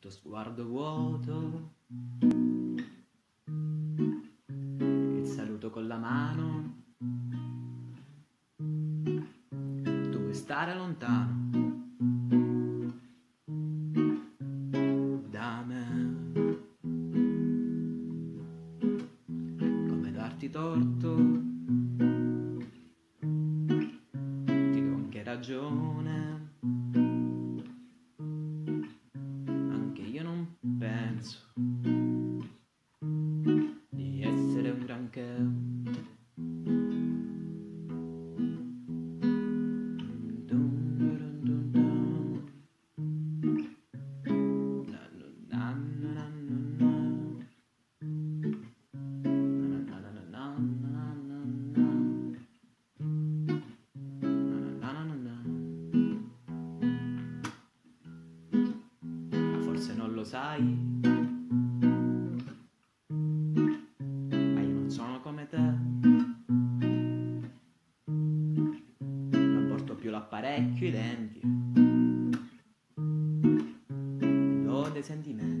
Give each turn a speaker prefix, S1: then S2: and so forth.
S1: tuo sguardo vuoto, il saluto con la mano, tu vuoi stare lontano? Da me, come darti torto, ti do anche ragione. Di essere un granché. Na non lo sai. fa parecchio i denti. Lode sentimenti.